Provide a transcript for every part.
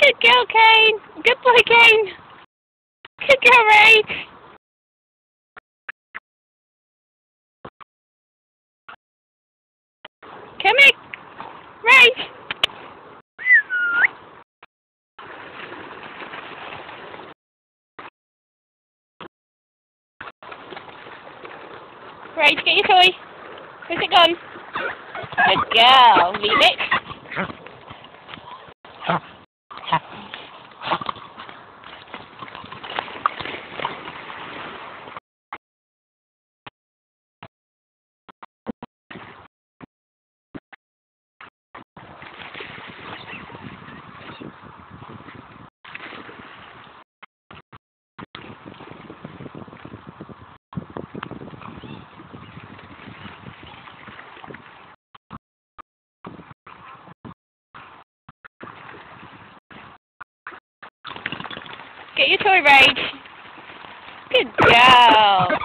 Good girl, Kane. Good boy, Kane. Good girl, Rage. Come here. Rage, get your toy. Where's it gone? Good girl. Leave it. Get your toy, Rage. Good girl.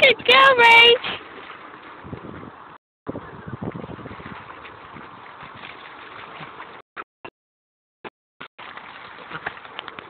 Good girl, Rage.